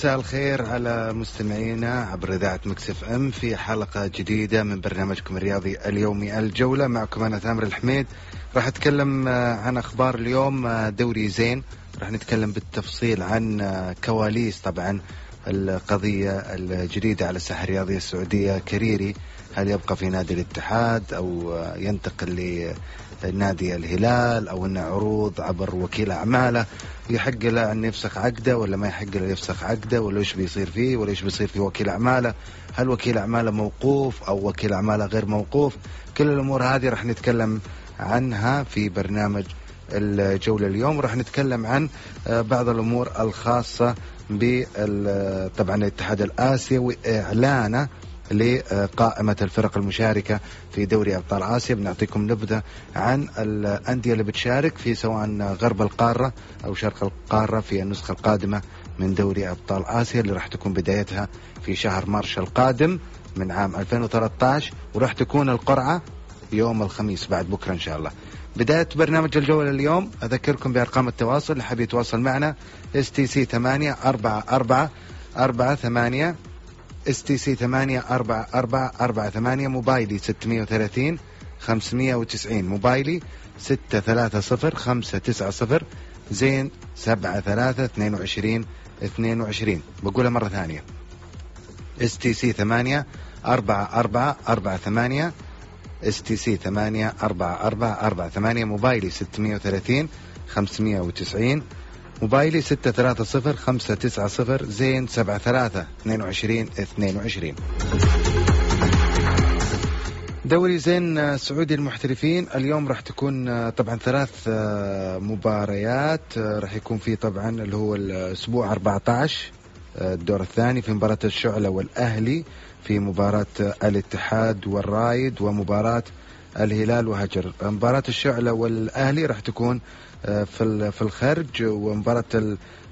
مساء الخير على مستمعينا عبر إذاعة مكسف إم في حلقة جديدة من برنامجكم الرياضي اليومي الجولة. معكم أنا ثامر الحميد. راح أتكلم آه، عن أخبار اليوم آه، دوري زين. راح نتكلم بالتفصيل عن آه، كواليس طبعا القضية الجديدة على الساحة الرياضية السعودية كريري. هل يبقى في نادي الاتحاد أو ينتقل لنادي الهلال أو انه عروض عبر وكيل أعماله؟ يحق له أن يفسخ عقده ولا ما يحق له يفسخ عقده؟ ولا إيش بيصير فيه؟ ولا إيش بيصير في وكيل أعماله؟ هل وكيل أعماله موقوف أو وكيل أعماله غير موقوف؟ كل الأمور هذه راح نتكلم عنها في برنامج الجولة اليوم. راح نتكلم عن آه، بعض الأمور الخاصة طبعا الاتحاد الآسيوي إعلانه لقائمة الفرق المشاركة في دوري أبطال آسيا. بنعطيكم نبذة عن الأندية اللي بتشارك في سواء غرب القارة أو شرق القارة في النسخة القادمة من دوري أبطال آسيا اللي راح تكون بدايتها في شهر مارش القادم من عام 2013 وراح تكون القرعة يوم الخميس بعد بكرة إن شاء الله. بداية برنامج الجولة اليوم أذكركم بأرقام التواصل اللي حاب يتواصل معنا STC 8 4 4 4 8 STC 8 4 4 4 8 موبايلي 630 590 موبايلي 630 590 زين 73 22 22 بقولها مرة ثانية. STC 8 4 4 4 8 STC 8 4 4 4 8 موبايلي 630 590 موبايلي 630 590 زين 73 22 22 دوري زين سعودي المحترفين اليوم راح تكون طبعا ثلاث مباريات راح يكون في طبعا اللي هو الأسبوع 14 الدور الثاني في مباراة الشعلة والأهلي في مباراة الاتحاد والرايد ومباراة الهلال وهجر مباراة الشعلة والأهلي راح تكون آه، في في الخرج ومباراة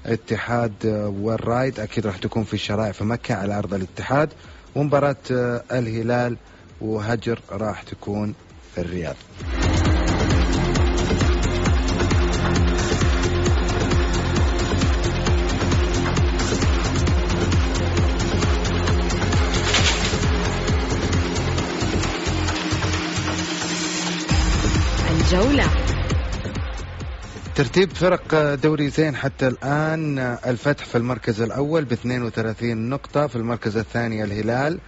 الاتحاد والرايد أكيد راح تكون في الشرائع في مكة على أرض الاتحاد. ومباراة آه، الهلال وهجر راح تكون في الرياض. الجولة. ترتيب فرق دوري زين حتى الآن الفتح في المركز الأول ب 32 نقطة في المركز الثاني الهلال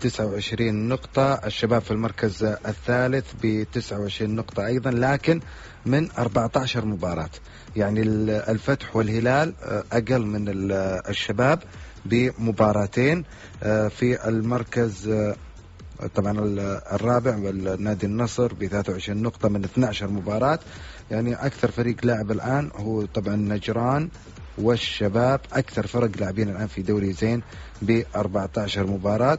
29 نقطة الشباب في المركز الثالث ب 29 نقطة أيضا لكن من 14 مباراة. يعني الفتح والهلال أقل من الشباب بمباراتين في المركز طبعا الرابع والنادي النصر ب 23 نقطة من 12 مباراة. يعني أكثر فريق لاعب الآن هو طبعا نجران والشباب أكثر فرق لاعبين الآن في دوري زين ب 14 مباراة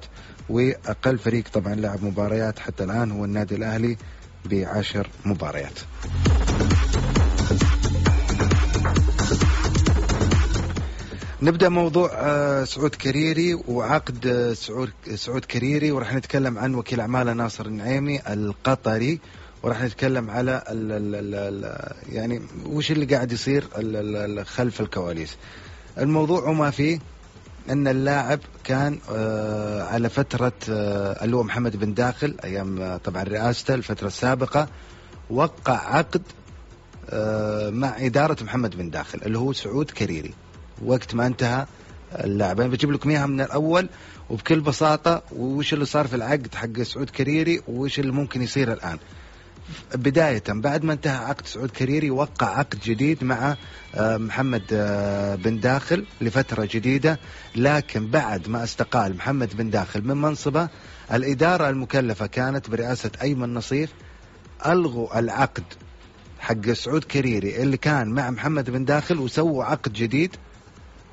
وأقل فريق طبعا لعب مباريات حتى الآن هو النادي الأهلي بعشر مباريات. نبدأ موضوع آه، سعود كريري وعقد آه، سعود سعود كريري وراح نتكلم عن وكيل اعماله ناصر النعيمي القطري وراح نتكلم على ال ال ال يعني وش اللي قاعد يصير خلف الكواليس. الموضوع وما فيه أن اللاعب كان آه على فترة آه اللي هو محمد بن داخل أيام آه طبعا رئاسته الفترة السابقة وقع عقد مع إدارة محمد بن داخل اللي هو سعود كريري. وقت ما انتهى اللاعب أنا بجيب لكم إياها من الأول وبكل بساطة وش اللي صار في العقد حق سعود كريري وش اللي ممكن يصير الآن. بداية بعد ما انتهى عقد سعود كريري وقع عقد جديد مع آه، محمد آه، بن داخل لفترة جديدة. لكن بعد ما استقال محمد بن داخل من منصبه الإدارة المكلفة كانت برئاسة أيمن نصيف ألغوا العقد حق سعود كريري اللي كان مع محمد بن داخل وسووا عقد جديد.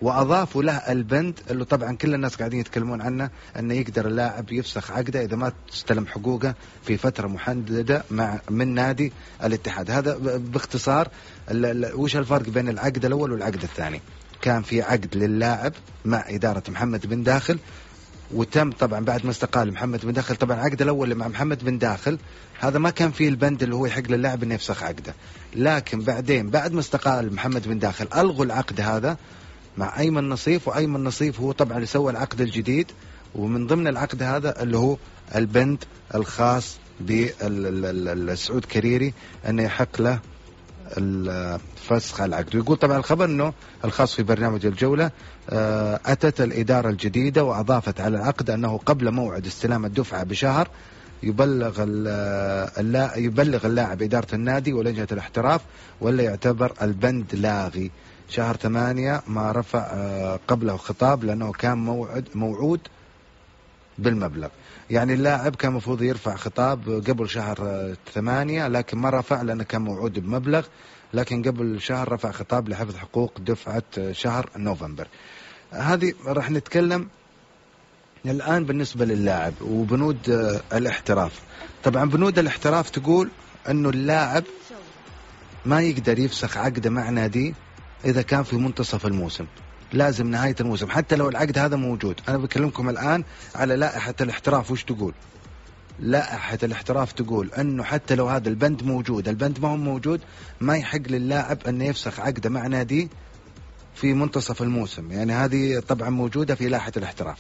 وأضافوا له البند اللي طبعا كل الناس قاعدين يتكلمون عنه إنه يقدر اللاعب يفسخ عقده إذا ما استلم حقوقه في فترة محددة مع من نادي الاتحاد. هذا باختصار وش الفرق بين العقد الأول والعقد الثاني؟ كان في عقد للاعب مع إدارة محمد بن داخل وتم طبعا بعد ما استقال محمد بن داخل طبعا العقد الأول اللي مع محمد بن داخل. هذا ما كان فيه البند اللي هو يحق للاعب إنه يفسخ عقده. لكن بعدين بعد ما استقال محمد بن داخل ألغوا العقد هذا مع أيمن نصيف وأيمن نصيف هو طبعا اللي سوى العقد الجديد ومن ضمن العقد هذا اللي هو البند الخاص بالسعود كريري أنه يحق له فسخ العقد. ويقول طبعا الخبر إنه الخاص في برنامج الجولة آه، أتت الإدارة الجديدة وأضافت على العقد أنه قبل موعد استلام الدفعة بشهر يبلغ اللا يبلغ اللاعب إدارة النادي ولجنة الاحتراف ولا يعتبر البند لاغي. شهر ثمانية ما رفع آه، قبله خطاب لأنه كان موعد موعود بالمبلغ. يعني اللاعب كان المفروض يرفع خطاب قبل شهر آه، ثمانية لكن ما رفع لأنه كان موعود بمبلغ. لكن قبل شهر رفع خطاب لحفظ حقوق دفعة آه، شهر نوفمبر. هذه راح نتكلم الآن بالنسبة للاعب وبنود الاحتراف. طبعا بنود الاحتراف تقول أنه اللاعب ما يقدر يفسخ عقده مع نادي إذا كان في منتصف الموسم. لازم نهاية الموسم. حتى لو العقد هذا موجود. أنا بكلمكم الآن على لائحة الاحتراف. وش تقول؟ لائحة الاحتراف تقول أنه حتى لو هذا البند موجود البند ما هو موجود ما يحق للاعب انه يفسخ عقده مع نادي في منتصف الموسم. يعني هذه طبعا موجودة في لائحة الاحتراف.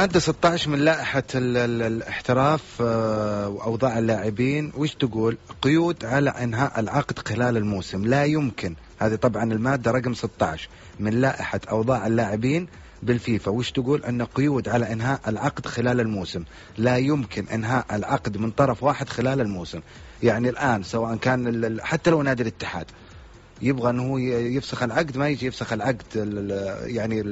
المادة 16 من لائحة الاحتراف آه، وأوضاع اللاعبين. وش تقول؟ قيود على إنهاء العقد خلال الموسم. لا يمكن. هذه طبعا المادة رقم 16 من لائحة أوضاع اللاعبين بالفيفا. وش تقول؟ أن قيود على إنهاء العقد خلال الموسم. لا يمكن إنهاء العقد من طرف واحد خلال الموسم. يعني الآن سواء كان حتى لو نادي الاتحاد. يبغى إنه هو يفسخ العقد ما يجي يفسخ العقد يعني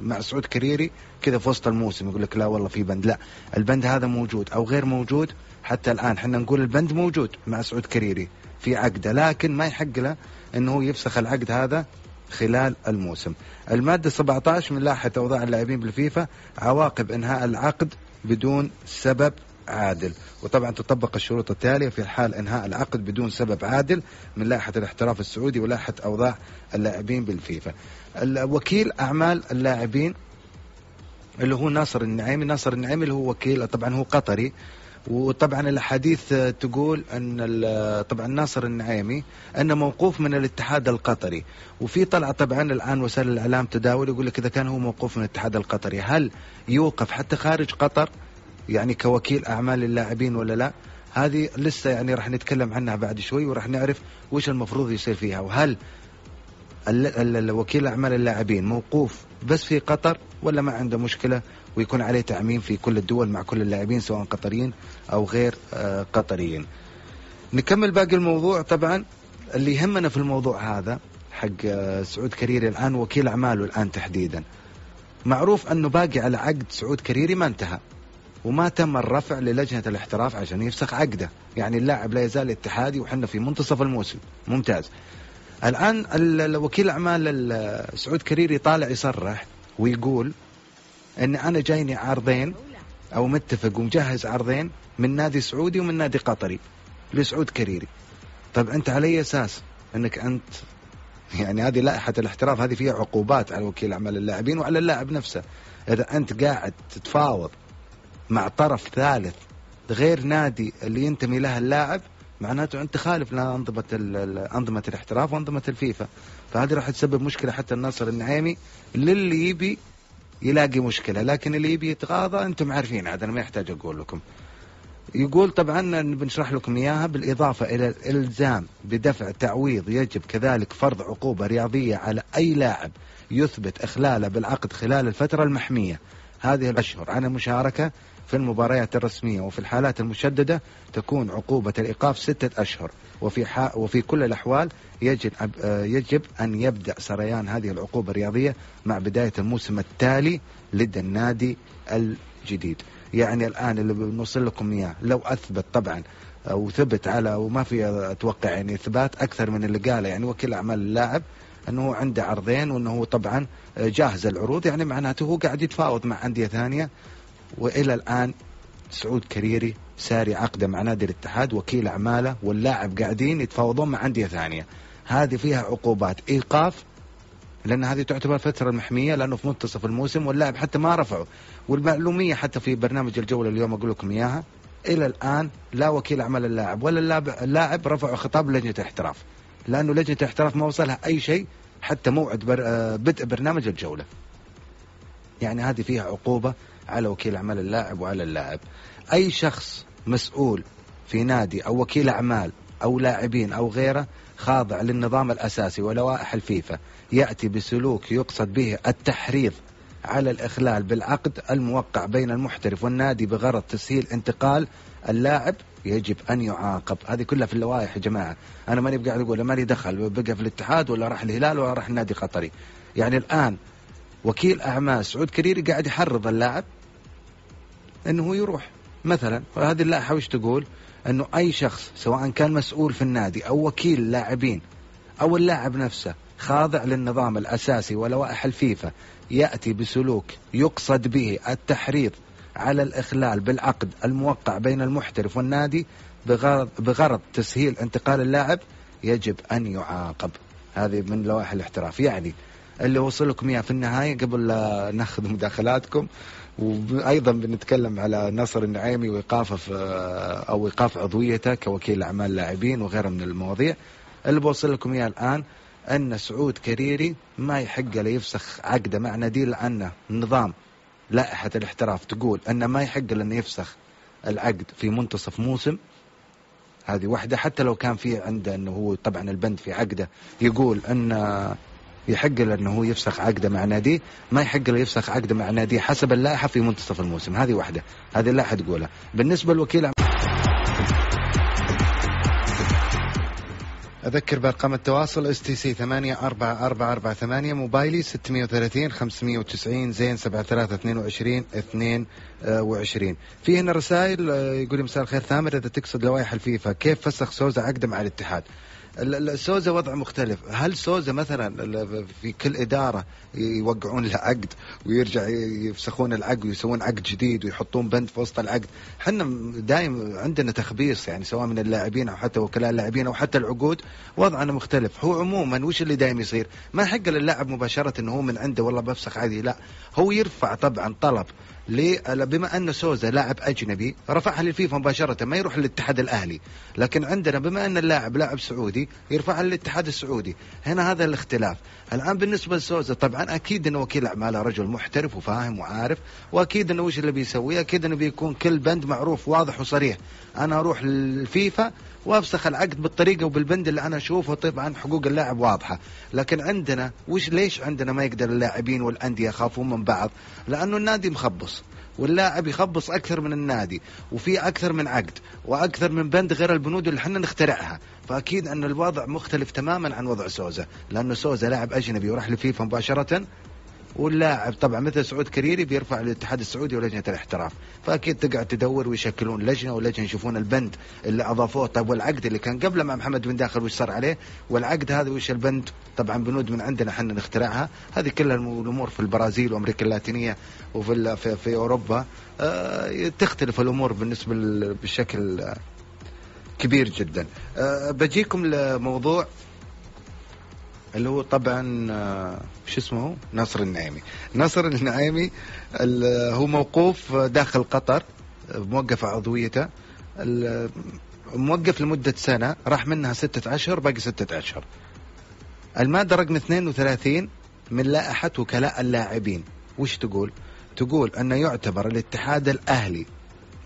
مع سعود كريري كذا في وسط الموسم يقول لك لا والله في بند. لا البند هذا موجود أو غير موجود حتى الآن إحنا نقول البند موجود مع سعود كريري في عقده لكن ما يحق له إنه هو يفسخ العقد هذا خلال الموسم. المادة 17 من لائحة أوضاع اللاعبين بالفيفا عواقب إنهاء العقد بدون سبب عادل. وطبعا تطبق الشروط التالية في حال إنهاء العقد بدون سبب عادل من لائحة الاحتراف السعودي ولائحة أوضاع اللاعبين بالفيفا. وكيل أعمال اللاعبين اللي هو ناصر النعيمي. ناصر النعيمي اللي هو وكيل طبعا هو قطري. وطبعا الأحاديث تقول أن طبعا ناصر النعيمي أنه موقوف من الاتحاد القطري. وفي طلع طبعا الآن وسائل الإعلام تداول يقول لك إذا كان هو موقوف من الاتحاد القطري هل يوقف حتى خارج قطر؟ يعني كوكيل أعمال اللاعبين ولا لا هذه لسه يعني راح نتكلم عنها بعد شوي وراح نعرف وش المفروض يصير فيها وهل وكيل أعمال اللاعبين موقوف بس في قطر ولا ما عنده مشكلة ويكون عليه تعميم في كل الدول مع كل اللاعبين سواء قطريين أو غير آه، قطريين. نكمل باقي الموضوع طبعا اللي يهمنا في الموضوع هذا حق آه، سعود كريري الآن وكيل أعماله الآن تحديدا. معروف أنه باقي على عقد سعود كريري ما انتهى. وما تم الرفع للجنة الاحتراف عشان يفسخ عقده. يعني اللاعب لا يزال اتحادي وحنا في منتصف الموسم. ممتاز. الآن وكيل أعمال سعود كريري طالع يصرح ويقول أن أنا جايني عرضين أو متفق ومجهز عرضين من نادي سعودي ومن نادي قطري لسعود كريري. طيب أنت على أي أساس أنك أنت يعني هذه لائحة الاحتراف هذه فيها عقوبات على وكيل أعمال اللاعبين وعلى اللاعب نفسه. إذا أنت قاعد تتفاوض مع طرف ثالث غير نادي اللي ينتمي له اللاعب معناته أنت خالف لأنظمة أنظمة الاحتراف وأنظمة الفيفا. فهذه راح تسبب مشكلة حتى الناصر النعيمي للي يبي يلاقي مشكلة لكن اللي يبي يتغاضى أنتم عارفين عاد أنا ما يحتاج أقول لكم. يقول طبعا بنشرح لكم إياها بالإضافة إلى الإلزام بدفع تعويض يجب كذلك فرض عقوبة رياضية على أي لاعب يثبت إخلاله بالعقد خلال الفترة المحمية. هذه الأشهر. عن المشاركه في المباريات الرسمية وفي الحالات المشددة تكون عقوبة الإيقاف ستة أشهر. وفي وفي كل الأحوال يجب يجب أن يبدأ سريان هذه العقوبة الرياضية مع بداية الموسم التالي لدى النادي الجديد. يعني الآن اللي بنوصل لكم إياه لو أثبت طبعا وثبت على وما في أتوقع يعني إثبات أكثر من اللي قاله يعني وكيل أعمال اللاعب أنه عنده عرضين وأنه طبعا جاهز العروض. يعني معناته هو قاعد يتفاوض مع أندية ثانية وإلى الآن سعود كريري ساري عقده مع نادي الاتحاد وكيل أعماله واللاعب قاعدين يتفاوضون مع أندية ثانية. هذه فيها عقوبات إيقاف لأن هذه تعتبر فترة المحميه لأنه في منتصف الموسم واللاعب حتى ما رفعه. والمعلومية حتى في برنامج الجولة اليوم أقول لكم إياها إلى الآن لا وكيل أعمال اللاعب ولا اللاعب رفعوا خطاب لجنة الاحتراف لأنه لجنة الاحتراف ما وصلها أي شيء حتى موعد بر... آه، بدء برنامج الجولة. يعني هذه فيها عقوبة. على وكيل أعمال اللاعب وعلى اللاعب. أي شخص مسؤول في نادي أو وكيل أعمال أو لاعبين أو غيره خاضع للنظام الأساسي ولوائح الفيفا يأتي بسلوك يقصد به التحريض على الإخلال بالعقد الموقع بين المحترف والنادي بغرض تسهيل انتقال اللاعب يجب أن يعاقب. هذه كلها في اللوائح يا جماعة. أنا ماني قاعد أقول ما لي دخل بقى في الاتحاد ولا راح الهلال ولا راح النادي القطري. يعني الآن وكيل أعمال. سعود كريري قاعد يحرض اللاعب إنه يروح. مثلا وهذه اللائحة وش تقول؟ إنه أي شخص سواء كان مسؤول في النادي أو وكيل لاعبين أو اللاعب نفسه خاضع للنظام الأساسي ولوائح الفيفا يأتي بسلوك يقصد به التحريض على الإخلال بالعقد الموقع بين المحترف والنادي بغرض, بغرض تسهيل انتقال اللاعب يجب أن يعاقب. هذه من لوائح الاحتراف. يعني اللي وصل لكم إياه في النهاية قبل لا ناخذ مداخلاتكم. وأيضا بنتكلم على نصر النعيمي وإيقافه في أو إيقاف عضويته كوكيل أعمال لاعبين وغيرها من المواضيع. اللي بوصل لكم إياه الآن أن سعود كريري ما يحق له يفسخ عقده مع نادي لأنه نظام لائحة الاحتراف تقول انه ما يحق له انه يفسخ العقد في منتصف موسم. هذه واحدة حتى لو كان في عنده أنه هو طبعا البند في عقده يقول أن يحق له إنه يفسخ عقده مع ناديه ما يحق له يفسخ عقده مع ناديه حسب اللائحه في منتصف الموسم. هذه واحدة هذه اللائحه تقولها بالنسبة للوكيل أذكر بأرقام التواصل STC ثمانية أربعة أربعة أربعة ثمانية موبايلي ستمية وثلاثين خمسمية وتسعين زين سبعة ثلاثة اثنين وعشرين اثنين وعشرين. في هنا رسائل آه، يقول مساء الخير ثامر إذا تقصد لوائح الفيفا كيف فسخ سوزا عقده مع الاتحاد؟ سوزا وضع مختلف. هل سوزا مثلا في كل إدارة يوقعون له عقد ويرجع يفسخون العقد ويسوون عقد جديد ويحطون بند في وسط العقد؟ حنا دايم عندنا تخبيص يعني سواء من اللاعبين أو حتى وكلاء اللاعبين أو حتى العقود وضعنا مختلف. هو عموما وش اللي دايم يصير؟ ما يحق للاعب مباشرة أنه هو من عنده والله بفسخ عادي لا. هو يرفع طبعا طلب بما أن سوزا لاعب أجنبي رفعها للفيفا مباشرة ما يروح للاتحاد الأهلي. لكن عندنا بما أن اللاعب لاعب سعودي يرفعها للاتحاد السعودي. هنا هذا الاختلاف. الآن بالنسبة لسوزا طبعا أكيد إنه وكيل أعماله رجل محترف وفاهم وعارف وأكيد إنه وش اللي بيسويه؟ أكيد إنه بيكون كل بند معروف واضح وصريح. أنا أروح للفيفا وأفسخ العقد بالطريقة وبالبند اللي أنا أشوفه. طبعا حقوق اللاعب واضحة لكن عندنا وش ليش عندنا ما يقدر اللاعبين والأندية يخافون من بعض؟ لأنه النادي مخبص واللاعب يخبص أكثر من النادي وفي أكثر من عقد وأكثر من بند غير البنود اللي إحنا نخترعها. فأكيد أن الوضع مختلف تماما عن وضع سوزا لأنه سوزا لاعب أجنبي وراح لفيفا مباشرة. واللاعب طبعا مثل سعود كريري بيرفع للاتحاد السعودي ولجنة الاحتراف. فأكيد تقعد تدور ويشكلون لجنة ولجنة يشوفون البند اللي أضافوه. طيب والعقد اللي كان قبله مع محمد بن داخل وش صار عليه؟ والعقد هذا وش البند؟ طبعا بنود من عندنا إحنا نخترعها. هذه كلها الأمور في البرازيل وأمريكا اللاتينية وفي في, في أوروبا. آه تختلف الأمور بالنسبة بشكل كبير جدا. أه بجيكم لموضوع اللي هو طبعا آه، شو اسمه نصر النعيمي. نصر النعيمي هو موقوف داخل قطر موقف عضويته. موقف لمدة سنة راح منها ستة أشهر باقي ستة أشهر. المادة رقم 32 من لائحة وكلاء اللاعبين. وش تقول؟ تقول أن يعتبر الاتحاد الأهلي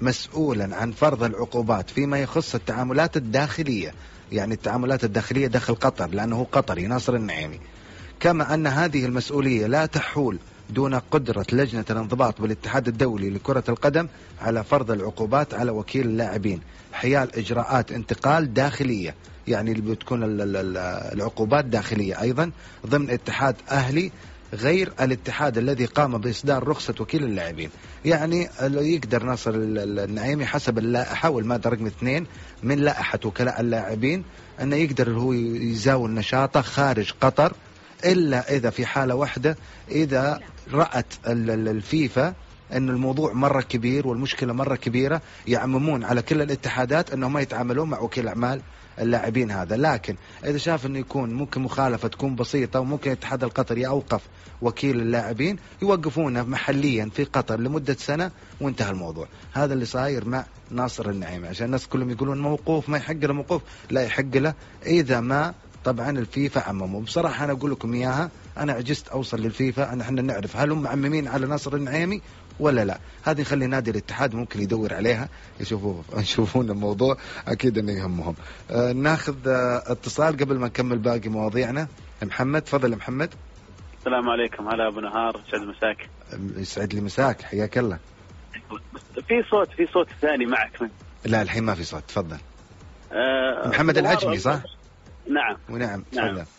مسؤولا عن فرض العقوبات فيما يخص التعاملات الداخلية. يعني التعاملات الداخلية داخل قطر لأنه قطري ناصر النعيمي. كما أن هذه المسؤولية لا تحول دون قدرة لجنة الانضباط بالاتحاد الدولي لكرة القدم على فرض العقوبات على وكيل اللاعبين. حيال إجراءات انتقال داخلية يعني اللي بتكون العقوبات داخلية أيضا ضمن اتحاد أهلي غير الاتحاد الذي قام بإصدار رخصة وكيل اللاعبين. يعني يقدر ناصر النعيمي حسب اللائحة والمادة رقم اثنين من لائحة وكلاء اللاعبين أنه يقدر هو يزاول نشاطه خارج قطر إلا إذا في حالة واحدة إذا رأت ال- ال- الفيفا إن الموضوع مرة كبير والمشكلة مرة كبيرة يعممون على كل الاتحادات إنهم ما يتعاملون مع وكيل أعمال اللاعبين هذا. لكن إذا شاف إنه يكون ممكن مخالفة تكون بسيطة وممكن الاتحاد القطري اوقف وكيل اللاعبين يوقفونه محليا في قطر لمدة سنة وانتهى الموضوع. هذا اللي صاير مع ناصر النعيمي عشان الناس كلهم يقولون موقوف ما يحق له موقوف. لا يحق له إذا ما طبعا الفيفا عمموا بصراحة أنا أقول لكم إياها أنا عجزت أوصل للفيفا. إن إحنا نعرف هل هم معممين على ناصر النعيمي ولا لا؟ هذه نخلي نادي الاتحاد ممكن يدور عليها يشوفوا يشوفون الموضوع أكيد إنه يهمهم. آه ناخذ آه اتصال قبل ما نكمل باقي مواضيعنا. محمد تفضل محمد. السلام عليكم. هلا أبو نهار سعد مساك. يسعد لي مساك حياك الله. في صوت في صوت ثاني معك. من لا الحين ما في صوت تفضل. آه محمد العجمي صح؟ نعم. ونعم نعم. تفضل. حياك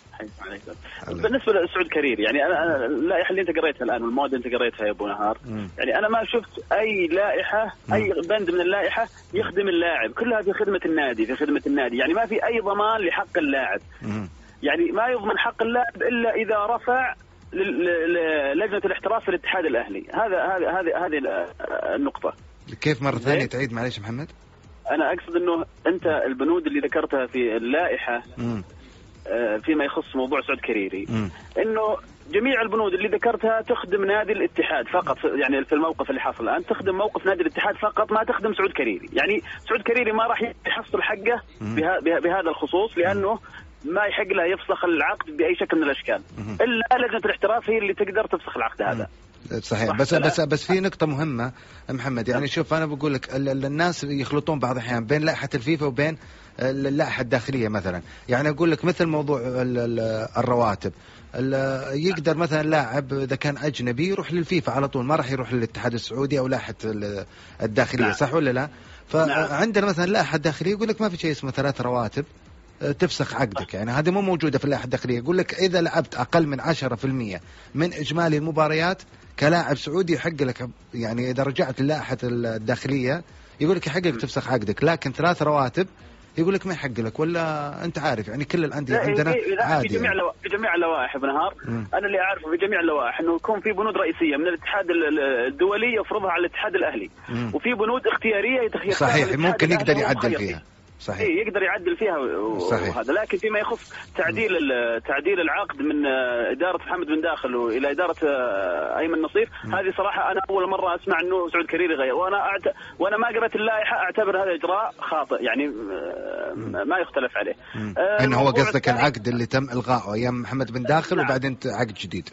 بالنسبة لسعود كرير يعني أنا اللائحه اللي أنت قريتها الآن والمواد اللي أنت قريتها يا أبو نهار مم. يعني أنا ما شفت أي لائحة أي بند من اللائحة يخدم اللاعب كلها في خدمة النادي في خدمة النادي يعني ما في أي ضمان لحق اللاعب مم. يعني ما يضمن حق اللاعب إلا إذا رفع لجنة الاحتراف في الاتحاد الأهلي هذا هذه هذه ال- النقطة كيف مرة ثانية. تعيد معلش محمد؟ أنا أقصد إنه أنت البنود اللي ذكرتها في اللائحة مم. آه، فيما يخص موضوع سعود كريري. إنه جميع البنود اللي ذكرتها تخدم نادي الاتحاد فقط. يعني في الموقف اللي حصل الآن تخدم موقف نادي الاتحاد فقط ما تخدم سعود كريري. يعني سعود كريري ما راح يحصل حقه بهذا الخصوص لأنه ما يحق له يفسخ العقد بأي شكل من الأشكال. إلا لجنة الاحتراف هي اللي تقدر تفسخ العقد هذا. صحيح. صح بس بس بس في نقطة مهمة محمد. يعني شوف أنا بقول لك ال- ال- الناس يخلطون بعض الأحيان بين لائحة الفيفا وبين ال- اللائحة الداخلية مثلا. يعني أقول لك مثل موضوع ال- ال- الرواتب. ال- يقدر مثلا لاعب إذا كان أجنبي يروح للفيفا على طول ما راح يروح للاتحاد السعودي أو لائحة ال- الداخلية نعم. صح ولا لا؟ فعندنا مثلا لائحة داخلية يقول لك ما في شيء اسمه ثلاث رواتب تفسخ عقدك. يعني هذه مو موجودة في اللائحة الداخلية. يقول لك إذا لعبت أقل من 10% من إجمالي المباريات كلاعب سعودي يحق لك يعني إذا رجعت للائحة الداخلية يقول لك يحق لك تفسخ عقدك. لكن ثلاث رواتب يقول لك ما يحق لك ولا أنت عارف يعني كل الأندية لا عندنا في- لا، في عادي جميع يعني. في جميع اللوائح ابو نهار. أنا اللي أعرفه في جميع اللوائح إنه يكون في بنود رئيسية من الاتحاد ال- ال- الدولي يفرضها على الاتحاد الأهلي مم. وفي بنود اختيارية صحيح ممكن يقدر يعدل فيها صحيح. اي يقدر يعدل فيها صحيح. وهذا. لكن فيما يخص تعديل تعديل العقد من آه، إدارة محمد بن داخل وإلى إدارة آه، أيمن نصير هذه صراحة أنا أول مرة أسمع إنه سعود كريري غير وأنا أعت... وأنا ما قرأت اللائحة أعتبر هذا إجراء خاطئ يعني آه، ما يختلف عليه. آه، إنه هو قصدك العقد اللي تم إلغائه أيام محمد بن داخل نعم. وبعدين عقد جديد.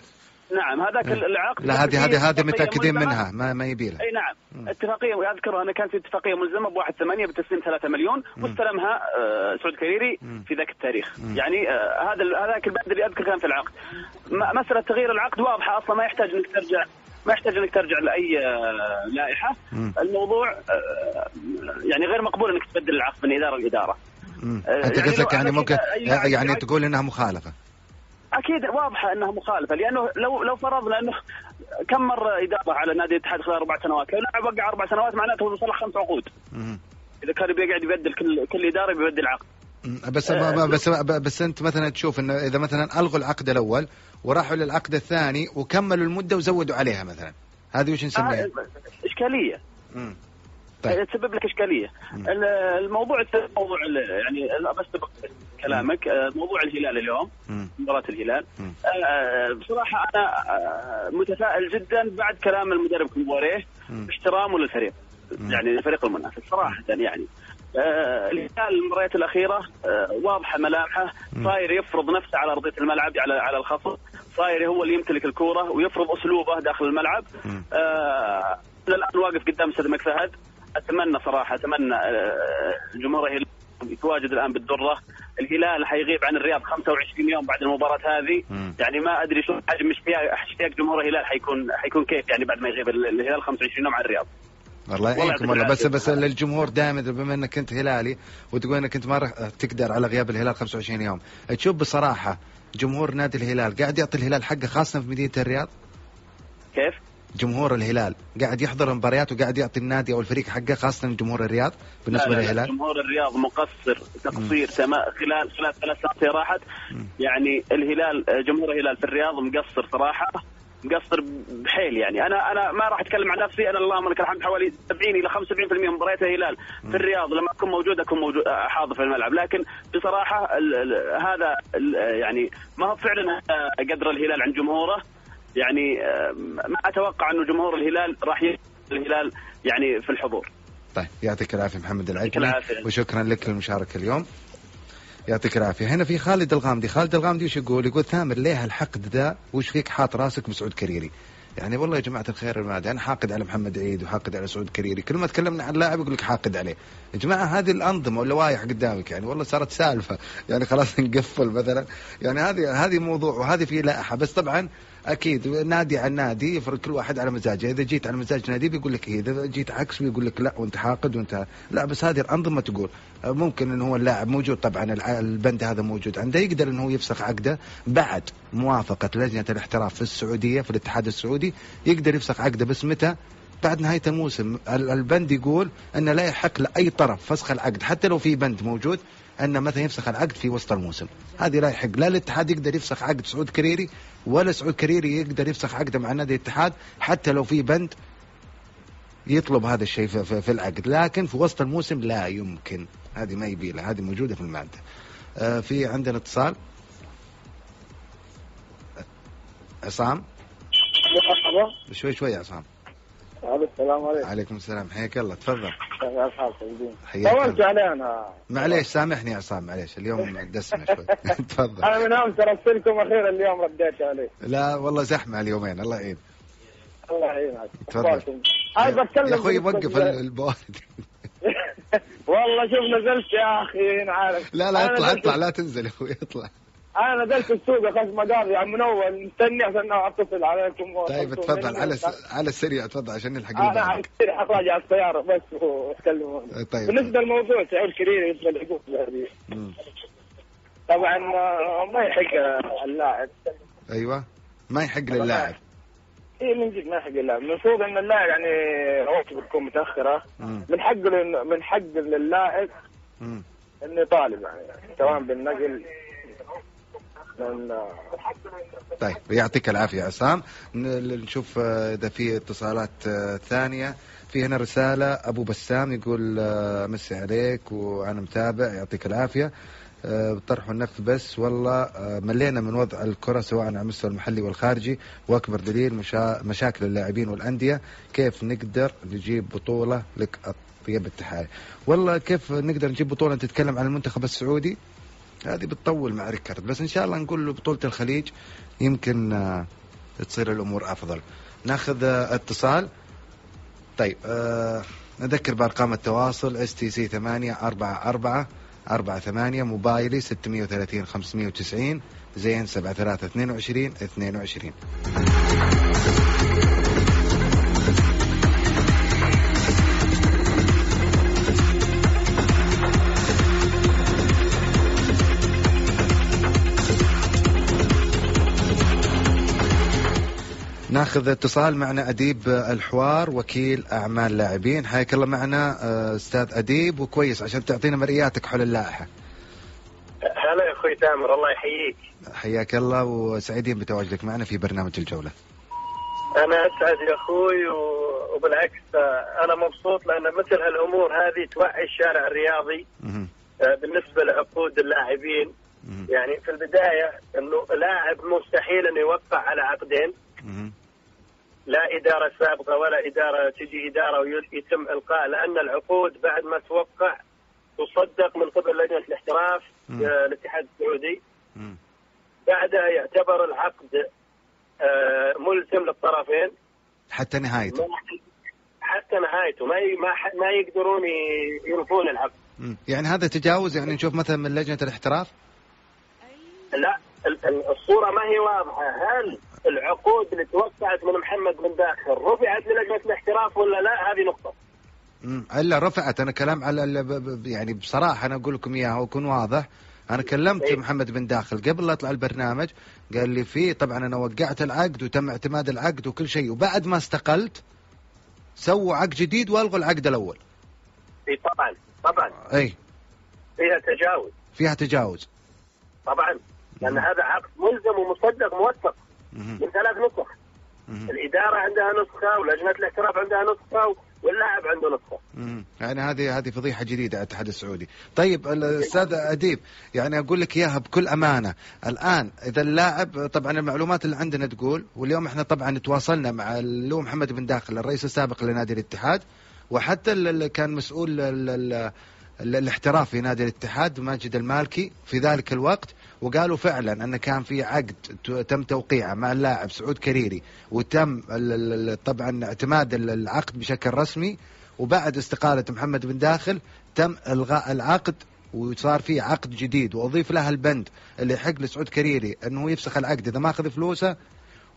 نعم هذاك العقد لا هذه هذه هذه ملزمة. منها ما ما يبي لها أي نعم. اتفاقية واذكر أنا كان في اتفاقية ملزمة ب 1 8 بتسليم 3 مليون واستلمها آه، سعود كريري في ذاك التاريخ. يعني آه، هذا هذاك البند اللي أذكر كان في العقد. م- مسألة تغيير العقد واضحة أصلا ما يحتاج إنك ترجع ما يحتاج إنك ترجع لأي آه، لائحة. مم. الموضوع آه، يعني غير مقبول إنك تبدل العقد من إدارة لإدارة. آه، أنت يعني قصدك يعني أنا ممكن يعني تقول إنها مخالفة. أكيد واضحه أنها مخالفة لأنه لو لو فرضنا أنه كم مرة إدارة على نادي الاتحاد خلال أربع سنوات، لو لاعب وقع أربع سنوات معناته هو وصل له خمس عقود،. إذا كان بيقعد يبدل كل كل إدارة بيبدل عقد. بس آه، بس بس أنت مثلا تشوف إنه إذا مثلا ألغوا العقد الأول وراحوا للعقد الثاني وكملوا المدة وزودوا عليها مثلا هذه وش نسميها؟ آه إشكالية مم. طيب. تسبب لك إشكالية. مم. ال- الموضوع موضوع يعني بس كلامك آه، موضوع الهلال اليوم مم. مباراة الهلال. آه، بصراحة أنا آه، متفائل جدا بعد كلام المدرب كومبوريه مم. احترامه للفريق. يعني الفريق المنافس صراحة يعني الهلال المباريات الأخيرة آه، واضحة ملامحه. صاير يفرض نفسه على أرضية الملعب على على الخصم صاير هو اللي يمتلك الكورة ويفرض أسلوبه داخل الملعب أنا الآن واقف قدام أستاذ فهد أتمنى صراحة أتمنى آه، جمهور الهلال يتواجد الآن بالدره الهلال حيغيب عن الرياض 25 يوم بعد المباراة هذه مم. يعني ما أدري شو حجم اشتياق جمهور الهلال حيكون حيكون كيف يعني بعد ما يغيب ال- الهلال 25 يوم عن الرياض والله يعينكم والله بس بس. للجمهور دائما بما إنك انت هلالي وتقول إنك أنت ما راح تقدر على غياب الهلال 25 يوم تشوف بصراحة جمهور نادي الهلال قاعد يعطي الهلال حقه خاصة في مدينة الرياض كيف؟ جمهور الهلال. قاعد يحضر المباريات وقاعد يعطي النادي أو الفريق حقه خاصة جمهور الرياض بالنسبة لا لا للهلال. جمهور الرياض مقصر تقصير تما خلال خلال ثلاث سنوات هي راحت. يعني الهلال جمهور الهلال في الرياض مقصر صراحة. مقصر بحيل يعني. أنا أنا ما راح أتكلم عن نفسي. أنا اللهم لك الحمد حوالي 70 إلى 75% من مباريات الهلال في الرياض. لما أكون موجود أكون موجود حاضر في الملعب. لكن بصراحة ال ال هذا ال يعني ما هو فعلا قدر الهلال عن جمهوره. يعني ما أتوقع أنه جمهور الهلال راح الهلال يعني في الحضور. طيب يعطيك العافية محمد العجمي. وشكرا لك للمشاركة اليوم. يعطيك العافية. هنا في خالد الغامدي. خالد الغامدي وش يقول؟ يقول ثامر ليه الحقد ذا؟ وش فيك حاط راسك بسعود كريري؟ يعني والله يا جماعة الخير المادة أنا حاقد على محمد عيد وحاقد على سعود كريري. كل ما تكلمنا عن لاعب يقول لك حاقد عليه. يا جماعة هذه الأنظمة واللوائح قدامك يعني؟ والله صارت سالفة. يعني خلاص نقفل مثلا. يعني هذه هذه موضوع وهذه في لائحة. بس طبعا أكيد. نادي عن نادي يفرق كل واحد على مزاجه. إذا جيت على مزاج نادي بيقول لك إيه إذا جيت عكس بيقول لك لا وأنت حاقد وأنت لا. بس هذه الأنظمة تقول ممكن انه هو اللاعب موجود طبعا البند هذا موجود عنده يقدر انه هو يفسخ عقده. بعد موافقة لجنة الاحتراف في السعودية في الاتحاد السعودي يقدر يفسخ عقده. بس متى؟ بعد نهاية الموسم. ال- البند يقول أن لا يحق لأي طرف فسخ العقد. حتى لو في بند موجود أن مثلا يفسخ العقد في وسط الموسم. هذه لا يحق. لا الاتحاد يقدر يفسخ عقد سعود كريري ولا سعود كريري يقدر يفسخ عقده مع نادي الاتحاد حتى لو في بند يطلب هذا الشيء في, في, في العقد. لكن في وسط الموسم لا يمكن. هذه ما يبي لها هذه موجودة في المادة. آه في عندنا اتصال. عصام؟ شوي شوي يا عصام. السلام عليكم. عليكم السلام. حياك الله. تفضل. حياك طولت الله. علي أنا معليش سامحني يا عصام معليش. اليوم دسمة شوي. تفضل. أنا من أمس ارسلكم أخيرا اليوم رديت عليه لا والله زحمة اليومين. الله يعين الله يعينك. تفضل. أخباركم؟ أنا بتكلم يا أخوي وقف البوارد والله شوف نزلت يا أخي عارف. لا لا اطلع اطلع. لا تنزل يا أخوي اطلع. أنا نزلت السوق أخذت مقاضي من اول مستني عشان أتصل عليكم طيب تفضل. على س... على السريع تفضل عشان نلحق أنا على. كثير حراجع السيارة بس وتكلمون طيب بالنسبة للموضوع سعود كريري بالنسبة هذه مم. طبعا ما يحق اللاعب أيوه ما يحق للاعب اي من جد ما يحق اللاعب المفروض إن اللاعب يعني رواتبه تكون متأخرة مم. من حق من حق للاعب. انه يطالب يعني سواء بالنقل طيب يعطيك العافية عصام. نشوف آه، إذا في اتصالات آه، ثانية. في هنا رسالة أبو بسام يقول آه، مسي عليك وأنا متابع يعطيك العافية. آه، طرح النقد بس والله ملينا من وضع الكرة سواء على المستوى المحلي والخارجي. وأكبر دليل مشا... مشاكل اللاعبين والأندية. كيف نقدر نجيب بطولة لك أطيب التحايا والله كيف نقدر نجيب بطولة؟ أنت تتكلم عن المنتخب السعودي. هذه بتطول مع ريكارد. بس إن شاء الله نقول له بطولة الخليج يمكن آه، تصير الأمور أفضل. ناخذ آه، اتصال. طيب نذكر بأرقام التواصل. STC 8 4 4 4 8 موبايلي 630 590 زين 7 3 22 22 ناخذ اتصال معنا أديب الحوار وكيل أعمال لاعبين حياك الله معنا آه، أستاذ أديب وكويس عشان تعطينا مرئياتك حول اللائحة هلا يا أخوي تامر الله يحييك حياك الله وسعيدين بتواجدك معنا في برنامج الجولة أنا أسعد يا أخوي وبالعكس آه، أنا مبسوط لأن مثل هالأمور هذه توعي الشارع الرياضي. آه، بالنسبة لعقود اللاعبين. يعني في البداية إنه لاعب مستحيل انه يوقع على عقدين. لا إدارة سابقة ولا إدارة تجي إدارة ويتم إلقاء لأن العقود بعد ما توقع تصدق من قبل لجنة الاحتراف. آه، الاتحاد السعودي. بعدها يعتبر العقد آه، ملزم للطرفين. حتى نهايته. حتى نهايته. ما ما ما يقدرون ي- ينفون العقد. يعني هذا تجاوز يعني نشوف مثلا من لجنة الاحتراف؟ لا ال- ال- الصورة ما هي واضحة. هل العقود اللي توقعت من محمد بن داخل رفعت للجنه الاحتراف ولا لا؟ هذه نقطة. إلا رفعت. أنا كلام على يعني بصراحة أنا أقول لكم إياها وأكون واضح. أنا كلمت إيه. محمد بن داخل قبل لا اطلع البرنامج. قال لي في طبعا أنا وقعت العقد وتم اعتماد العقد وكل شيء. وبعد ما استقلت سووا عقد جديد والغوا العقد الأول. إي طبعا طبعا. إي. فيها تجاوز. فيها تجاوز. طبعا. لأن هذا عقد ملزم ومصدق موثق. من ثلاث نسخ. الإدارة عندها نسخة ولجنة الاحتراف عندها نسخة واللاعب عنده نسخة. يعني هذه هذه فضيحة جديدة على الاتحاد السعودي. طيب الأستاذ أديب يعني أقول لك إياها بكل أمانة، الآن إذا اللاعب طبعا المعلومات اللي عندنا تقول واليوم إحنا طبعا تواصلنا مع اللي هو محمد بن داخل الرئيس السابق لنادي الاتحاد وحتى اللي كان مسؤول ال- ال- ال- الاحتراف في نادي الاتحاد ماجد المالكي في ذلك الوقت وقالوا فعلا أن كان في عقد تم توقيعه مع اللاعب سعود كريري وتم طبعا اعتماد ال- العقد بشكل رسمي. وبعد استقالة محمد بن داخل تم إلغاء العقد وصار في عقد جديد. وأضيف لها البند اللي يحق لسعود كريري هو يفسخ العقد إذا ما أخذ فلوسه.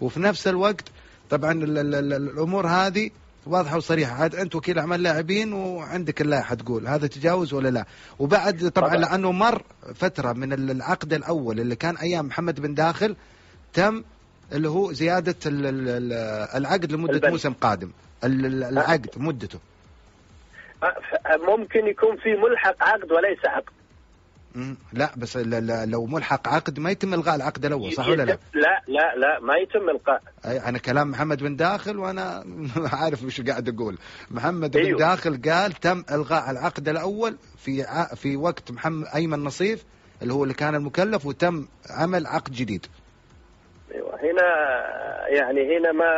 وفي نفس الوقت طبعا ال ال ال الأمور هذه واضحة وصريحة عاد أنت وكيل أعمال لاعبين وعندك اللائحة تقول هذا تجاوز ولا لا وبعد طبعا. لأنه مر فترة من ال- العقد الأول اللي كان أيام محمد بن داخل تم اللي هو ال- العقد البند. موسم قادم ال- ال- العقد مدته أه، ممكن يكون في ملحق عقد وليس عقد. لا بس لو ملحق عقد ما يتم إلغاء العقد الأول صح ولا لا؟ لا لا لا ما يتم القاء أي أنا كلام محمد بن داخل وأنا عارف وش قاعد أقول محمد بن أيوه. داخل قال تم إلغاء العقد الأول في. في وقت محمد أيمن نصيف اللي هو اللي كان المكلف وتم عمل عقد جديد أيوه هنا يعني هنا ما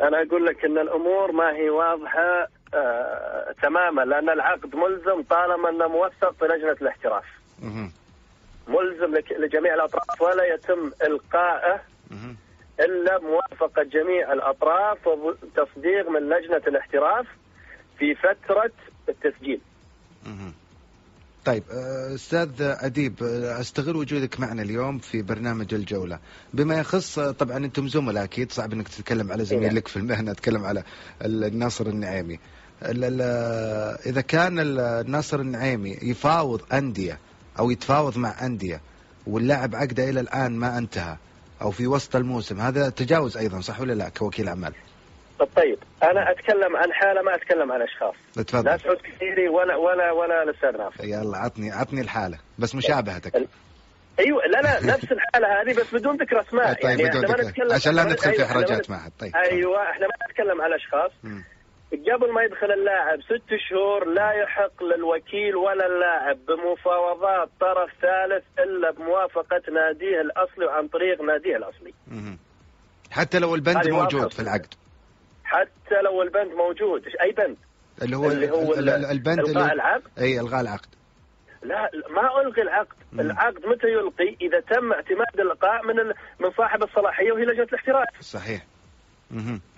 أنا أقول لك إن الأمور ما هي واضحة آه تماما لأن العقد ملزم طالما إنه موثق في لجنة الاحتراف. ملزم لجميع الأطراف ولا يتم القائه. إلا بموافقه جميع الأطراف وتصديق من لجنة الاحتراف في فترة التسجيل. طيب آه، أستاذ أديب آه، أستغل وجودك معنا اليوم في برنامج الجولة بما يخص آه، طبعا أنتم زملاء أكيد صعب أنك تتكلم على زميل نعم. لك في المهنة تتكلم على ال- الناصر النعيمي ال- ال- إذا كان ال- الناصر النعيمي يفاوض أندية أو يتفاوض مع أندية واللاعب عقده إلى الآن ما أنتهى أو في وسط الموسم هذا تجاوز أيضا صح ولا لا كوكيل أعمال طيب أنا أتكلم عن حالة ما أتكلم عن أشخاص. لا تفضل سعود كثيري ولا ولا ولا الأستاذ ناصر. يلا عطني عطني الحالة بس مشابهتك أيوه لا لا نفس الحالة هذه بس بدون ذكر أسماء طيب بدون إحنا ما ذكر. عشان لا ندخل في أيوة، نت- معها طيب أيوه إحنا ما نتكلم على أشخاص. قبل ما يدخل اللاعب ست شهور لا يحق للوكيل ولا اللاعب بمفاوضات طرف ثالث إلا بموافقة ناديه الأصلي وعن طريق ناديه الأصلي. حتى لو البند موجود. في العقد حتى لو البند موجود أي بند اللي هو, اللي هو ال- ال- البند اللي العقد أي إلغاء العقد لا ما ألغي العقد مم. العقد متى يلقي إذا تم اعتماد الالقاء من. من صاحب الصلاحية وهي لجنة الاحتراف صحيح.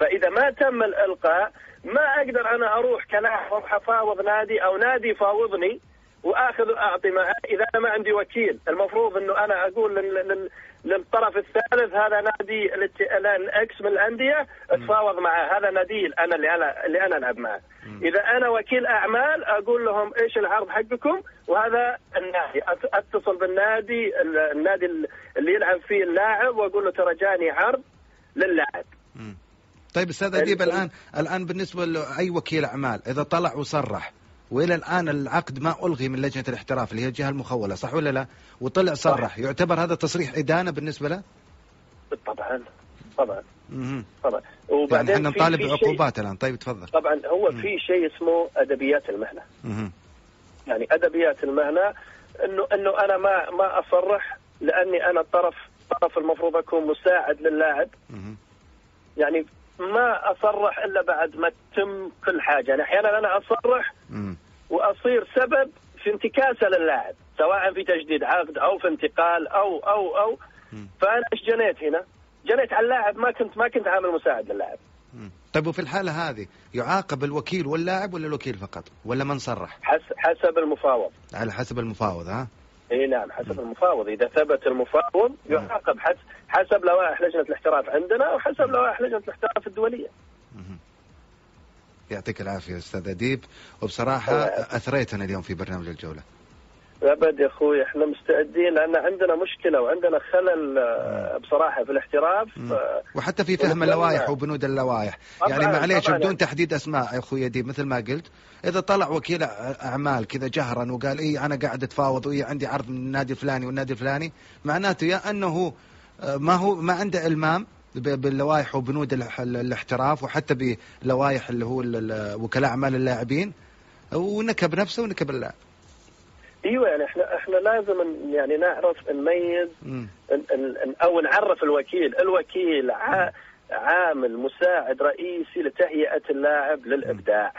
فإذا ما تم الإلقاء ما أقدر أنا أروح كلاعب افاوض نادي أو نادي يفاوضني وآخذ واعطي معه إذا أنا ما عندي وكيل. المفروض إنه أنا أقول لل... لل... للطرف الثالث هذا نادي الآن إكس من الأندية اتفاوض معه. هذا نادي أنا اللي أنا اللي أنا ألعب معه. إذا أنا وكيل أعمال أقول لهم إيش العرض حقكم؟ وهذا النادي. أتصل بالنادي ال- النادي اللي يلعب فيه اللاعب وأقول له ترى جاني عرض للاعب. طيب أستاذ أديب ال- الان الآن بالنسبة لأي وكيل أعمال إذا طلع وصرح وإلى الآن العقد ما ألغي من لجنة الاحتراف اللي هي الجهة المخولة صح ولا لا؟ وطلع صرح يعتبر هذا تصريح إدانة بالنسبة له؟ طبعا طبعا. طبعا يعني وبعدين إحنا في- نطالب بعقوبات الآن طيب تفضل طبعا هو مم. في شيء اسمه أدبيات المهنة مهم. يعني أدبيات المهنة انه إنه أنا ما ما أصرح لأني أنا الطرف طرف المفروض أكون مساعد للاعب. يعني ما أصرح إلا بعد ما تتم كل حاجة يعني أحيانا أنا أصرح. وأصير سبب في انتكاسة للاعب سواء في تجديد عقد أو في انتقال أو أو أو. فأنا إيش جنيت هنا؟ جنيت على اللاعب ما كنت ما كنت عامل مساعد للاعب. طيب وفي الحالة هذه يعاقب الوكيل واللاعب ولا الوكيل فقط؟ ولا من صرح؟ حسب حسب المفاوض على حسب المفاوض ها؟ إي نعم حسب المفاوض إذا ثبت المفاوض يعاقب حسب حسب لوائح لجنة الاحتراف عندنا وحسب لوائح لجنة الاحتراف الدولية. يعطيك العافية أستاذ أديب وبصراحة يعافيك. أثريتنا اليوم في برنامج الجولة ابد يا أخوي إحنا مستعدين لأن عندنا مشكلة وعندنا خلل آه، بصراحة في الاحتراف. وحتى في فهم اللوائح وبنود اللوائح. يعني معليش بدون. تحديد أسماء يا أخوي ديب مثل ما قلت إذا طلع وكيل أعمال كذا جهرا وقال إي أنا قاعد أتفاوض وإي عندي عرض من النادي الفلاني والنادي الفلاني معناته يا أنه آه، ما هو ما عنده إلمام باللوائح وبنود الاح- الاحتراف وحتى بلوائح اللي هو وكلاء أعمال اللاعبين ونكب نفسه ونكب اللاعب أيوه يعني إحنا إحنا لازم يعني نعرف نميز أو نعرف الوكيل، الوكيل عامل مساعد رئيسي لتهيئة اللاعب للإبداع.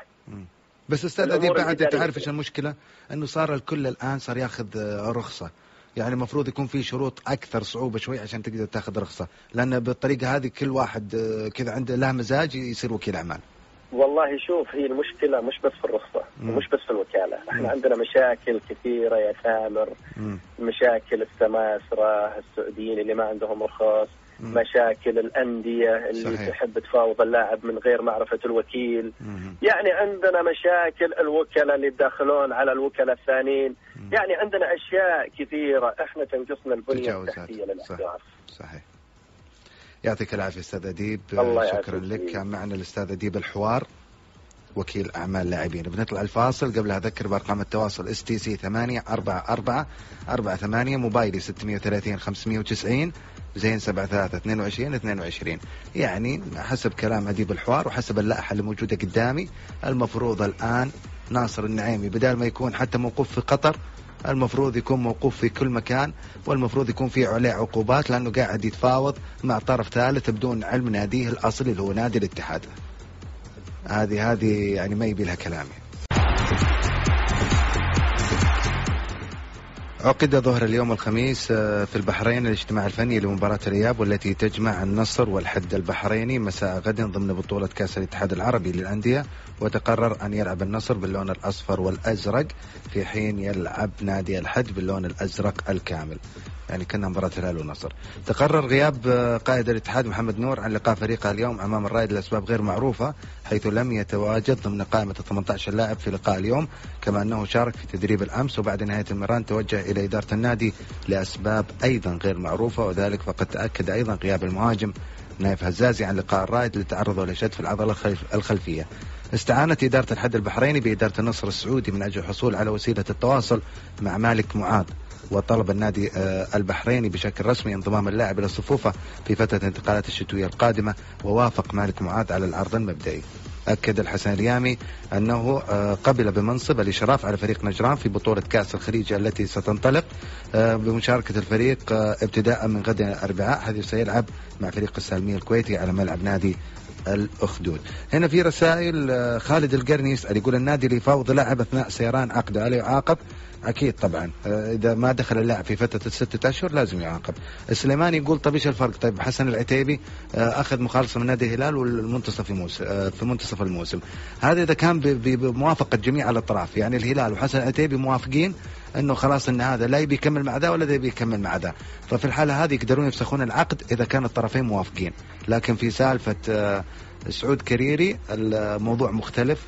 بس أستاذ اديب بعد. تعرف إيش المشكلة؟ إنه صار الكل الآن صار ياخذ آه، رخصة. يعني المفروض يكون في شروط أكثر صعوبة شوي عشان تقدر تاخذ رخصة. لأن بالطريقة هذه كل واحد آه، كذا عنده له مزاج يصير وكيل أعمال. والله شوف هي المشكلة مش بس في الرخصة مم. ومش بس في الوكالة، إحنا مم. عندنا مشاكل كثيرة يا ثامر، مم. مشاكل السماسرة السعوديين اللي ما عندهم رخص، مم. مشاكل الأندية اللي صحيح. تحب تفاوض اللاعب من غير معرفة الوكيل، مم. يعني عندنا مشاكل الوكلاء اللي يدخلون على الوكلاء الثانيين مم. يعني عندنا أشياء كثيرة إحنا تنقصنا البنية تجاوزات. التحتية صح. للاحتراف صحيح يعطيك العافية أستاذ أديب. الله. شكرا لك. كان معنا الأستاذ أديب الحوار وكيل أعمال لاعبين. بنطلع الفاصل. قبل أذكر بأرقام التواصل STC 8 4 4 4 8 موبايلي 630 590 زين 7 3 22 22 يعني حسب كلام أديب الحوار وحسب اللائحة اللي موجودة قدامي المفروض الآن ناصر النعيمي بدال ما يكون حتى موقوف في قطر المفروض يكون موقوف في كل مكان والمفروض يكون في عليه عقوبات لأنه قاعد يتفاوض مع طرف ثالث بدون علم ناديه الأصلي اللي هو نادي الاتحاد. هذه هذه يعني ما يبي لها كلام عقد ظهر اليوم الخميس آه، في البحرين الاجتماع الفني لمباراة الإياب والتي تجمع النصر والحد البحريني مساء غد ضمن بطولة كأس الاتحاد العربي للأندية وتقرر أن يلعب النصر باللون الأصفر والأزرق في حين يلعب نادي الحد باللون الأزرق الكامل. يعني كنا مباراة الهلال والنصر. تقرر غياب آه، قائد الاتحاد محمد نور عن لقاء فريقه اليوم أمام الرائد لأسباب غير معروفة حيث لم يتواجد ضمن قائمة ال 18 لاعب في لقاء اليوم كما أنه شارك في تدريب الأمس وبعد نهاية المران توجه إلى إدارة النادي لأسباب أيضا غير معروفة وذلك فقد تأكد أيضا غياب المهاجم نايف هزازي عن لقاء الرائد لتعرضه لشد في العضلة الخلف- الخلفية. استعانت إدارة الحد البحريني بإدارة النصر السعودي من أجل الحصول على وسيلة التواصل مع مالك معاذ. وطلب النادي آه، البحريني بشكل رسمي انضمام اللاعب إلى صفوفه في فترة الانتقالات الشتوية القادمة ووافق مالك معاذ على العرض المبدئي. أكد الحسن اليامي أنه آه، قبل بمنصب الإشراف على فريق نجران في بطولة كأس الخليج التي ستنطلق آه، بمشاركة الفريق ابتداء من غد الأربعاء حيث سيلعب مع فريق السالمية الكويتي على ملعب نادي الأخدود. هنا في رسائل خالد القرني يسال يقول النادي اللي يفاوض لاعب أثناء سيران عقده هل يعاقب؟ أكيد طبعا آه، إذا ما دخل اللاعب في فترة الستة أشهر لازم يعاقب. السليماني يقول طيب إيش الفرق؟ طيب حسن العتيبي آه، أخذ مخالصه من نادي الهلال والمنتصف الموسم آه، في منتصف الموسم. هذا إذا كان بموافقة جميع الأطراف يعني الهلال وحسن العتيبي موافقين إنه خلاص إن هذا لا يبي يكمل مع ذا ولا ذا يبي يكمل مع ذا. ففي الحالة هذه يقدرون يفسخون العقد إذا كان الطرفين موافقين. لكن في سالفة سعود كريري الموضوع مختلف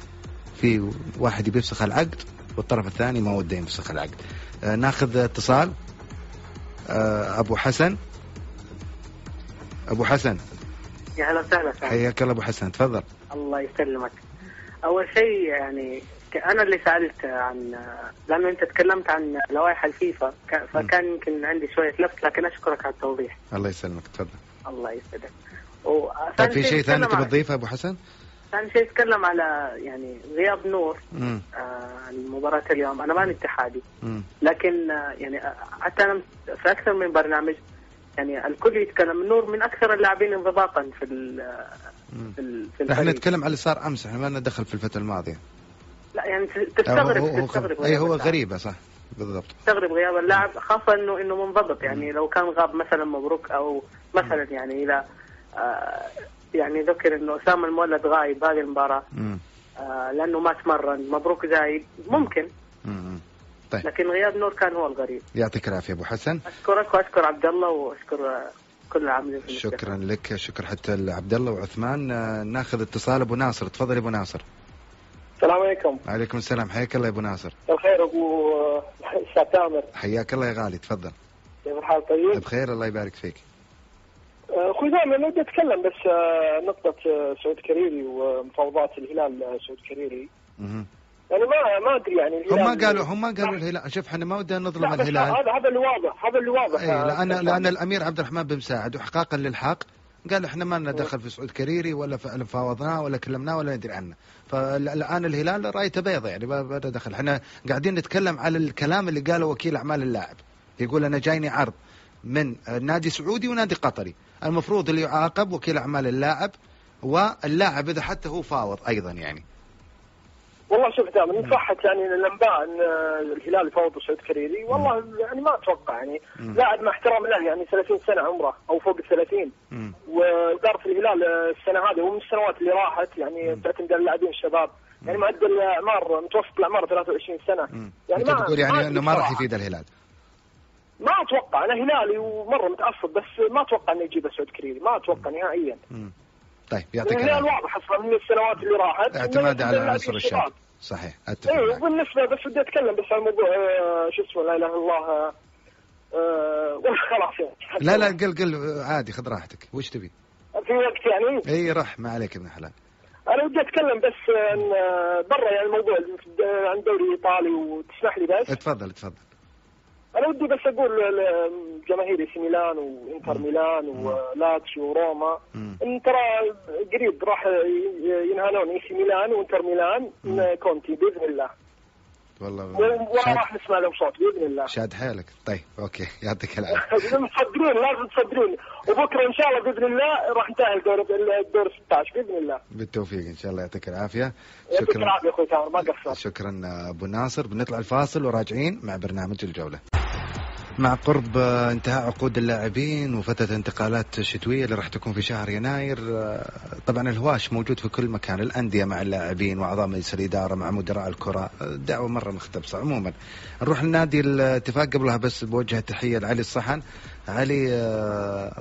في واحد يبي يفسخ العقد والطرف الثاني ما وده يفسخ العقد. آه، ناخذ اتصال. آه، أبو حسن. أبو حسن. يا هلا وسهلا. حياك الله أبو حسن تفضل. الله يسلمك. أول شيء يعني أنا اللي سألت عن لأنه أنت تكلمت عن لوائح الفيفا فكان يمكن عندي شوية لفت لكن أشكرك على التوضيح. الله يسلمك تفضل. الله يسعدك. طيب في شيء ثاني تبي تضيفه أبو حسن؟ ثاني شيء تكلم على يعني غياب نور مم. آه المباراة اليوم. أنا ماني اتحادي. مم. لكن آه يعني آه، حتى أنا في أكثر من برنامج يعني الكل يتكلم. نور من أكثر اللاعبين انضباطا في ال مم. في, ال- في إحنا الفريق. نتكلم على اللي صار أمس إحنا ما ندخل في الفترة الماضية. لا يعني هو تستغرب هو تستغرب أي هو. غريبة صح. بالضبط. تستغرب غياب اللاعب خاصة إنه إنه منضبط. يعني لو كان غاب مثلا مبروك أو مثلا يعني إذا آه يعني ذكر إنه أسامة المولد غايب هذه المباراة. مم. آه لأنه ما تمرن مبروك زايد. ممكن. مم. طيب. لكن غياب نور كان هو الغريب. يعطيك العافية أبو حسن. أشكرك وأشكر عبد الله وأشكر آه، كل العاملين في. شكرا لك. شكر حتى عبد الله وعثمان. آه، ناخذ اتصال أبو ناصر. تفضل يا أبو ناصر. السلام عليكم. عليكم السلام. حياك الله يا أبو ناصر. الخير أبو أستاذ تامر حياك الله يا غالي. تفضل. كيف الحال طيب؟ بخير. الله يبارك فيك. أخوي تامر أنا ودي أتكلم بس آه، نقطة آه، سعود كريري ومفاوضات الهلال آه، سعود كريري. يعني ما ما أدري يعني الهلال هم قالوا هم قالوا الهلال. شوف إحنا ما ودنا نظلم الهلال. هذا هذا اللي واضح هذا اللي واضح. اي آه، لأن لأن تامر. الأمير عبد الرحمن بن مساعد واحقاقا للحق قال إحنا ما لنا دخل في سعود كريري ولا فاوضناه ولا كلمناه ولا ندري عنه. فالآن الهلال رأيته بيضة يعني ما ما له دخل. إحنا قاعدين نتكلم على الكلام اللي قاله وكيل أعمال اللاعب. يقول أنا جايني عرض من نادي سعودي ونادي قطري. المفروض اللي يعاقب وكيل أعمال اللاعب واللاعب إذا حتى هو فاوض أيضا يعني. والله شوف تامر إن صحت يعني الأنباء إن الهلال يفاوض سعود كريري والله يعني ما أتوقع يعني. مم. لاعب مع احترام له يعني 30 سنة عمره أو فوق ال 30 مم. وإدارة الهلال السنة هذه ومن السنوات اللي راحت يعني تعتمد على اللاعبين الشباب. يعني معدل الأعمار متوسط الأعمار 23 سنة. يعني ما تقول يعني إنه ما راح. يفيد الهلال. ما أتوقع أنا هلالي ومرة متعصب بس ما أتوقع انه يجيب سعود كريري ما أتوقع نهائيا. مم. طيب يعطيك الهلال واضح أصلا من السنوات اللي راحت. اعتماد على عنصر الشباب. صحيح أتفق إيه وبالنسبة بس بدي أتكلم بس عن موضوع آه، شو اسمه لا إله إلا الله آه، آه، خلاص يعني. لا لا قل قل عادي خذ راحتك. وش تبي؟ في وقت يعني؟ إي رح ما عليك ابن حلال. أنا بدي أتكلم بس عن برا يعني الموضوع عن الدوري الايطالي وتسمح لي بس؟ اتفضل اتفضل. أنا ودي بس أقول لجماهير سي ميلان وانتر ميلان ولاتسيو وروما مم. إن ترى قريب راح ينهالون إي سي ميلان وانتر ميلان من كونتي بإذن الله. والله. ولا راح نسمع لهم صوت بإذن الله. شاد حيلك. طيب okay. يعطيك العافية. مصدرين لازم تصدرون. وبكرة إن شاء الله بإذن الله راح ننتهي الدور الدور 16 بإذن الله. بالتوفيق إن شاء الله. يعطيك العافية. يعطيك شكرا. العافية أخوي تامر ما قصرت. شكرا أبو ناصر. بنطلع الفاصل وراجعين مع برنامج الجولة. مع قرب انتهاء عقود اللاعبين وفترة انتقالات شتوية اللي راح تكون في شهر يناير. طبعا الهواش موجود في كل مكان الأندية مع اللاعبين وأعضاء مجلس الإدارة مع مدراء الكرة. آه، دعوة مرة مختبصة عموما. نروح لنادي الاتفاق قبلها بس بوجه تحية لعلي الصحن. علي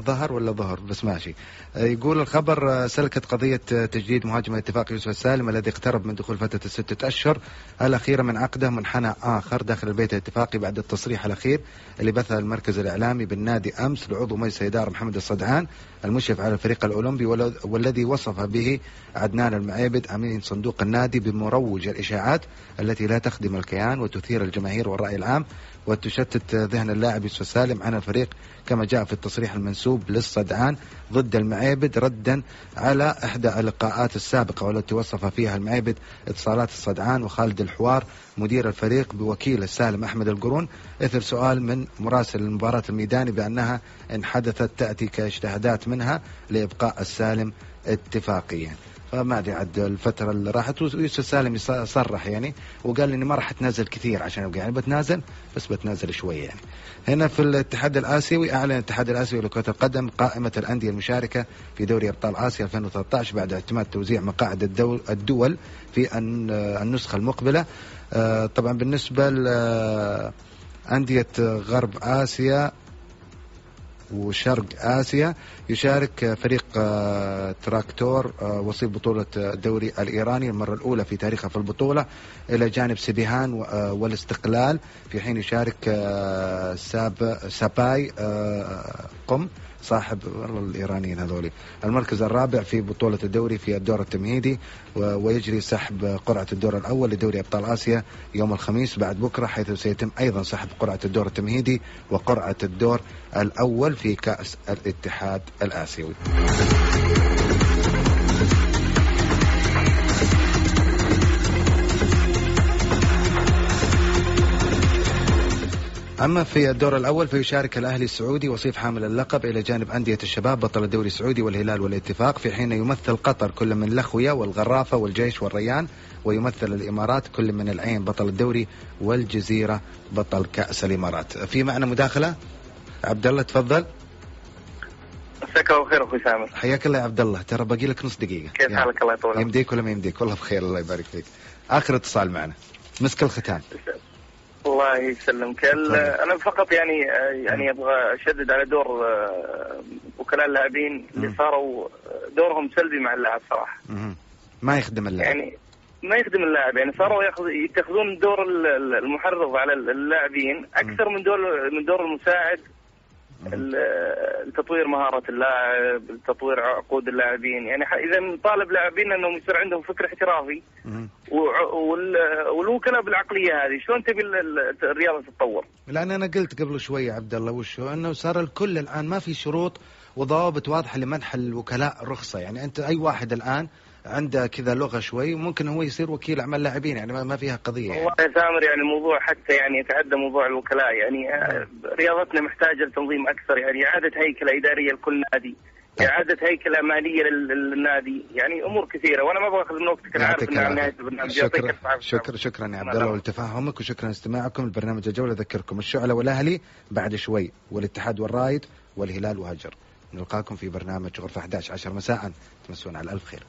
ظهر ولا ظهر؟ بس ماشي. يقول الخبر سلكت قضية تجديد مهاجم الاتفاق يوسف السالم الذي اقترب من دخول فترة الستة أشهر الأخيرة من عقده منحنى آخر داخل البيت الاتفاقي بعد التصريح الأخير اللي بثه المركز الإعلامي بالنادي أمس لعضو مجلس الإدارة محمد الصدعان المشرف على الفريق الأولمبي وال- والذي وصف به عدنان المعيبد أمين صندوق النادي بمروج الإشاعات التي لا تخدم الكيان وتثير الجماهير والرأي العام وتشتت ذهن اللاعب يوسف سالم عن الفريق كما جاء في التصريح المنسوب للصدعان ضد المعيبد ردا على إحدى اللقاءات السابقة والتي وصف فيها المعيبد اتصالات الصدعان وخالد الحوار مدير الفريق بوكيل السالم أحمد القرون. إثر سؤال من مراسل المباراة الميداني بأنها إن حدثت تأتي كاجتهادات منها لإبقاء السالم اتفاقيا. فما أدري عاد الفترة اللي راحت ويوسف سالم صرح يعني وقال إني ما راح أتنازل كثير عشان أبقى يعني بتنازل بس بتنازل شوية يعني. هنا في الاتحاد الآسيوي أعلن الاتحاد الآسيوي لكرة القدم قائمة الأندية المشاركة في دوري أبطال آسيا 2013 بعد اعتماد توزيع مقاعد الدول, الدول في الن- النسخة المقبلة. آه، طبعا بالنسبة لأندية غرب آسيا وشرق آسيا يشارك فريق آه، تراكتور آه، وصيف بطولة الدوري الإيراني المرة الأولى في تاريخه في البطوله إلى جانب سباهان آه، والاستقلال. في حين يشارك سابا ساباي قم. صاحب والله الإيرانيين هذولي المركز الرابع في بطولة الدوري في الدور التمهيدي ويجري سحب قرعة الدور الأول لدوري أبطال آسيا يوم الخميس بعد بكرة حيث سيتم أيضا سحب قرعة الدور التمهيدي وقرعة الدور الأول في كأس الاتحاد الآسيوي. أما في الدور الأول فيشارك الأهلي السعودي وصيف حامل اللقب إلى جانب أندية الشباب بطل الدوري السعودي والهلال والاتفاق في حين يمثل قطر كل من لخوية والغرافة والجيش والريان ويمثل الإمارات كل من العين بطل الدوري والجزيرة بطل كأس الإمارات. في معنا مداخلة؟ عبد الله تفضل. مساك الله خير أخوي سامر. حياك الله يا عبد الله ترى باقي لك نص دقيقة. كيف يعني حالك؟ الله يطول عمرك؟ يمديك ولا ما يمديك. والله بخير الله يبارك فيك. آخر اتصال معنا. مسك الختام. الله يسلمك تفضل. أنا فقط يعني يعني أبغى أشدد على دور آه، وكلاء اللاعبين اللي. صاروا دورهم سلبي مع اللاعب صراحة. ما يخدم اللاعب يعني ما يخدم اللاعب يعني صاروا يتخذون دور ال- ال- المحرض على اللاعبين أكثر من دور من دور المساعد ال- تطوير مهارة اللاعب تطوير عقود اللاعبين. يعني إذا نطالب لاعبين أنهم يصير عندهم فكر احترافي. والوكلاء بالعقلية هذه شلون تبي ال- ال- الرياضة تتطور؟ لأن أنا قلت قبل شوي عبد الله وش هو؟ إنه صار الكل الآن ما في شروط وضوابط واضحة لمنح الوكلاء رخصة. يعني أنت أي واحد الآن عنده كذا لغة شوي ممكن هو يصير وكيل أعمال لاعبين يعني ما- فيها قضية يعني. والله يا سامر يعني الموضوع حتى يعني يتعدى موضوع الوكلاء يعني آه، رياضتنا محتاجة لتنظيم أكثر يعني إعادة هيكلة إدارية لكل نادي إعادة هيكلة مالية لل- للنادي يعني أمور كثيرة وأنا ما باخذ من وقتك أنا عارف على نهاية البرنامج شكرا. شكرا شكرا يا عبد نعم. الله ولتفهمك وشكرا لاستماعكم لبرنامج الجولة. أذكركم الشعلة والأهلي بعد شوي والاتحاد والرايد والهلال وهجر نلقاكم في برنامج غرفة 11 10 مساء. تمسون على ألف خير.